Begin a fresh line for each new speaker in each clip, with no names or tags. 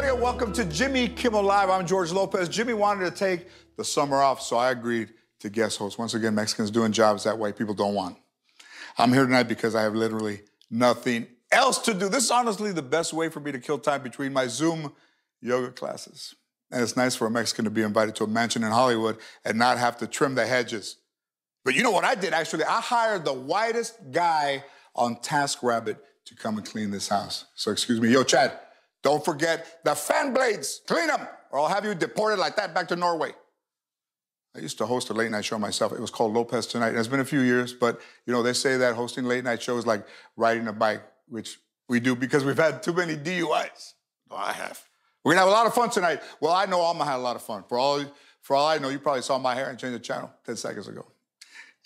everybody, and welcome to Jimmy Kimmel Live. I'm George Lopez. Jimmy wanted to take the summer off, so I agreed to guest host. Once again, Mexicans doing jobs that white people don't want. I'm here tonight because I have literally nothing else to do. This is honestly the best way for me to kill time between my Zoom yoga classes. And it's nice for a Mexican to be invited to a mansion in Hollywood and not have to trim the hedges. But you know what I did actually? I hired the whitest guy on TaskRabbit to come and clean this house. So excuse me, yo, Chad, don't forget the fan blades. Clean them, or I'll have you deported like that back to Norway. I used to host a late night show myself. It was called Lopez Tonight. It's been a few years, but you know they say that hosting late night shows like riding a bike, which we do because we've had too many DUIs. Oh, I have. We're gonna have a lot of fun tonight. Well, I know Alma had a lot of fun. For all, for all I know, you probably saw my hair and changed the channel 10 seconds ago.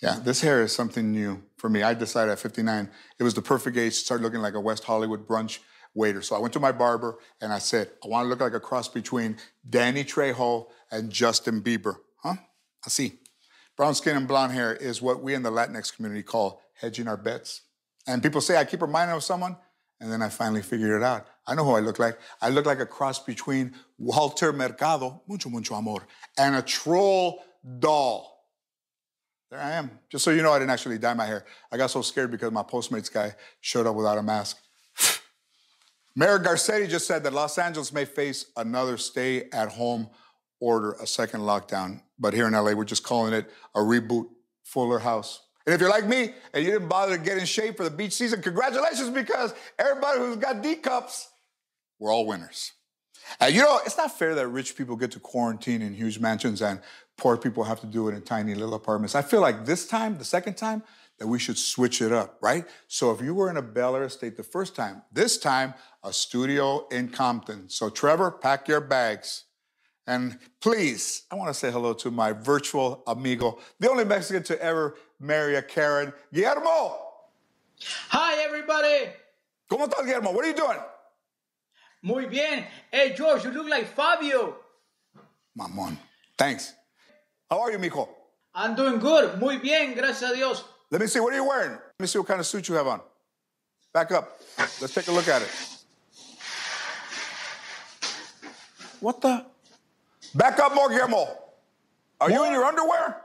Yeah, this hair is something new for me. I decided at 59 it was the perfect age to start looking like a West Hollywood brunch waiter. So I went to my barber and I said, I want to look like a cross between Danny Trejo and Justin Bieber. Huh? I see. Brown skin and blonde hair is what we in the Latinx community call hedging our bets. And people say I keep reminding of someone, and then I finally figured it out. I know who I look like. I look like a cross between Walter Mercado, mucho, mucho amor, and a troll doll. There I am. Just so you know, I didn't actually dye my hair. I got so scared because my Postmates guy showed up without a mask. Mayor Garcetti just said that Los Angeles may face another stay at home order, a second lockdown. But here in LA, we're just calling it a reboot Fuller House. And if you're like me and you didn't bother to get in shape for the beach season, congratulations because everybody who's got D cups, we're all winners. And you know, it's not fair that rich people get to quarantine in huge mansions and poor people have to do it in tiny little apartments. I feel like this time, the second time, that we should switch it up, right? So if you were in a Bel Air estate the first time, this time, a studio in Compton. So Trevor, pack your bags. And please, I want to say hello to my virtual amigo, the only Mexican to ever marry a Karen, Guillermo.
Hi, everybody.
¿Cómo estás, Guillermo? What are you doing?
Muy bien. Hey, George, you look like Fabio.
Mamón. Thanks. How are you, mijo?
I'm doing good. Muy bien, gracias a Dios.
Let me see. What are you wearing? Let me see what kind of suit you have on. Back up. Let's take a look at it. What the? Back up more, Guillermo. Are you in your underwear?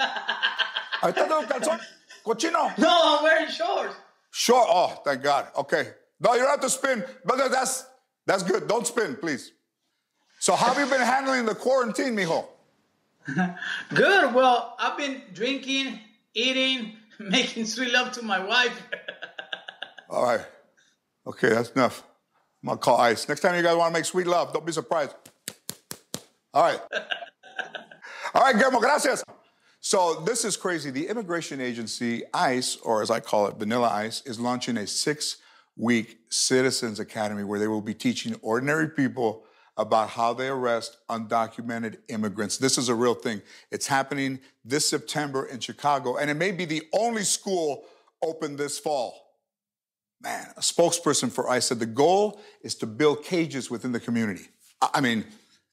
Ahí está tu calzón. Cochino.
No, I'm wearing shorts.
Sure. Oh, thank God. Okay. No, you don't have to spin. But that's that's good. Don't spin, please. So how have you been handling the quarantine, mijo?
Good. Well, I've been drinking, eating, making sweet love to my wife.
All right. Okay, that's enough. I'm gonna call ICE. Next time you guys want to make sweet love, don't be surprised. All right. All right, Guillermo, gracias. So this is crazy. The immigration agency, ICE, or as I call it, Vanilla ICE, is launching a six-week Citizens Academy where they will be teaching ordinary people about how they arrest undocumented immigrants. This is a real thing. It's happening this September in Chicago, and it may be the only school open this fall. Man, a spokesperson for ICE said the goal is to build cages within the community. I mean,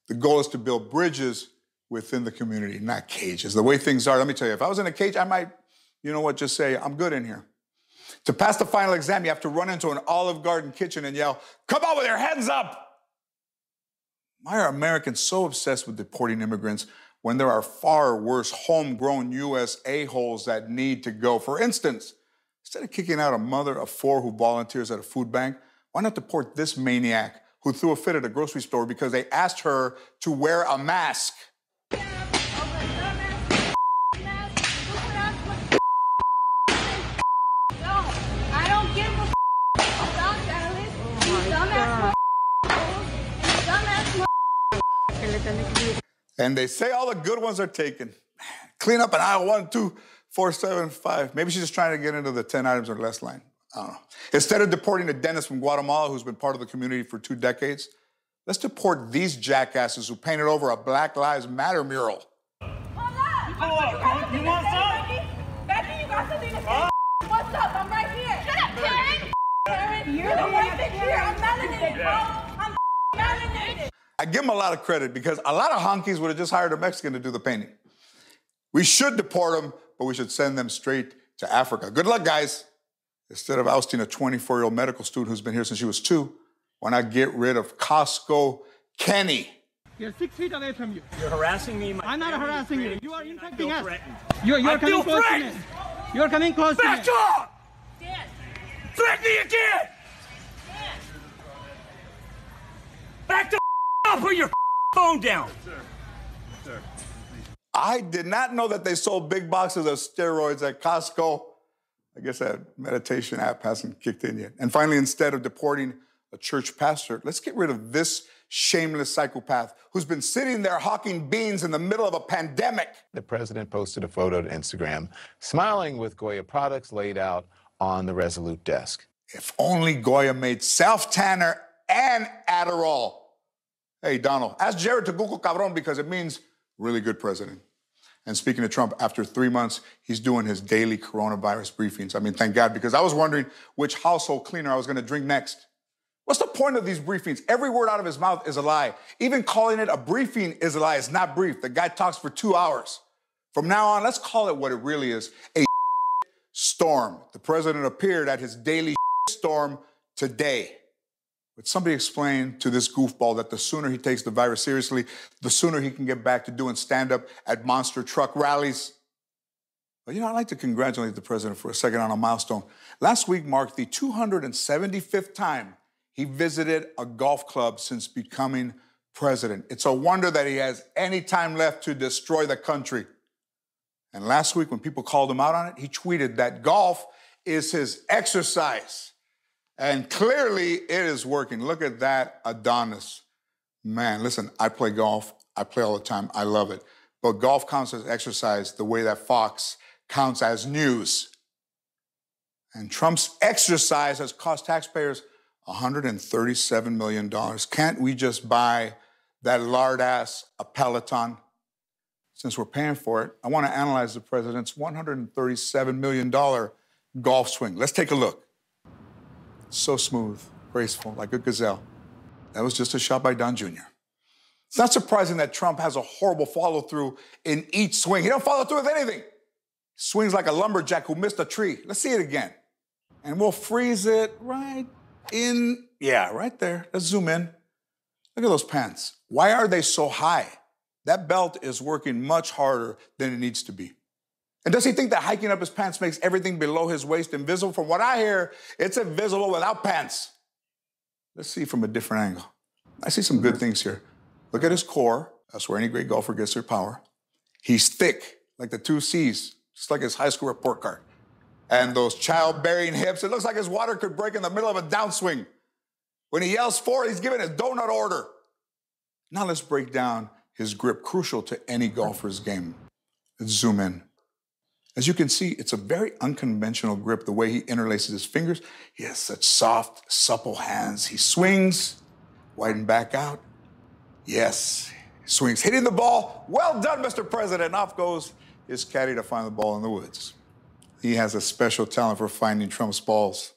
the goal is to build bridges within the community, not cages. The way things are, let me tell you, if I was in a cage, I might, you know what, just say, I'm good in here. To pass the final exam, you have to run into an Olive Garden kitchen and yell, Come out with your hands up! Why are Americans so obsessed with deporting immigrants when there are far worse homegrown U.S. a-holes that need to go? For instance, instead of kicking out a mother of four who volunteers at a food bank, why not deport this maniac who threw a fit at a grocery store because they asked her to wear a mask? And they say all the good ones are taken. Clean up an aisle one, two, four, seven, five. Maybe she's just trying to get into the 10 items or less line. I don't know. Instead of deporting a dentist from Guatemala who's been part of the community for two decades, let's deport these jackasses who painted over a Black Lives Matter mural.
Hold up. You want some? Becky, you got something to say? What's up? I'm right here. Shut up, Karen. Karen, you're I'm right here. I'm melanated, bro. I'm melanated.
I give them a lot of credit because a lot of honkies would have just hired a Mexican to do the painting. We should deport them, but we should send them straight to Africa. Good luck, guys. Instead of ousting a 24 year old medical student who's been here since she was two, Why not get rid of Costco Kenny?
You're six feet away from you.
You're harassing me. My
I'm not harassing you. You are
confusion. I
impacting
feel
us.
threatened.
You're, you're
I
coming
feel
close
threatened.
to me. You're coming close
Back
to me.
off!
Dan,
Threaten me again!
Dan.
Back the up! Put your phone down.
I did not know that they sold big boxes of steroids at Costco. I guess that meditation app hasn't kicked in yet. And finally, instead of deporting a church pastor, let's get rid of this shameless psychopath who's been sitting there hawking beans in the middle of a pandemic.
The president posted a photo to Instagram, smiling with Goya products laid out on the Resolute desk.
If only Goya made self tanner and Adderall. Hey, Donald, ask Jared to Google cabron because it means really good president. And speaking of Trump, after three months, he's doing his daily coronavirus briefings. I mean, thank God, because I was wondering which household cleaner I was going to drink next. What's the point of these briefings? Every word out of his mouth is a lie. Even calling it a briefing is a lie. It's not brief. The guy talks for two hours. From now on, let's call it what it really is a storm. The president appeared at his daily storm today. But somebody explain to this goofball that the sooner he takes the virus seriously, the sooner he can get back to doing stand up at monster truck rallies. But you know, I'd like to congratulate the president for a second on a milestone. Last week marked the 275th time he visited a golf club since becoming president. It's a wonder that he has any time left to destroy the country. And last week, when people called him out on it, he tweeted that golf is his exercise. And clearly, it is working. Look at that Adonis. Man, listen, I play golf. I play all the time. I love it. But golf counts as exercise the way that Fox counts as news. And Trump's exercise has cost taxpayers $137 million. Can't we just buy that lard ass a Peloton? Since we're paying for it, I want to analyze the president's $137 million golf swing. Let's take a look. So smooth, graceful, like a gazelle. That was just a shot by Don Jr. It's not surprising that Trump has a horrible follow through in each swing. He don't follow through with anything. Swings like a lumberjack who missed a tree. Let's see it again. And we'll freeze it right in, yeah, right there. Let's zoom in. Look at those pants. Why are they so high? That belt is working much harder than it needs to be. And does he think that hiking up his pants makes everything below his waist invisible? From what I hear, it's invisible without pants. Let's see from a different angle. I see some good things here. Look at his core. That's where any great golfer gets their power. He's thick, like the two C's, just like his high school report card. And those childbearing hips, it looks like his water could break in the middle of a downswing. When he yells for it, he's giving a donut order. Now let's break down his grip, crucial to any golfer's game. Let's zoom in. As you can see, it's a very unconventional grip, the way he interlaces his fingers. He has such soft, supple hands. He swings, widen back out. Yes, swings, hitting the ball. Well done, Mr. President. Off goes his caddy to find the ball in the woods. He has a special talent for finding Trump's balls.